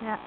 Yeah.